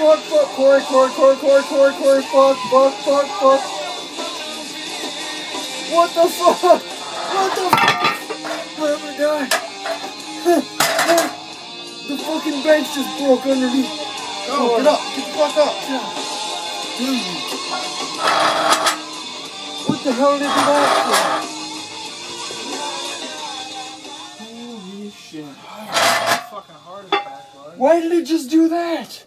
Fuck, fuck, Corey, Corey, Corey, Corey, Corey, Corey, fuck, fuck, fuck, fuck. What the fuck? What the fuck? Let me die. the fucking bench just broke underneath. me. Go, oh, get up, get the fuck up. Dude the hell did that? Holy shit. fucking hard as back. Why did it just do that?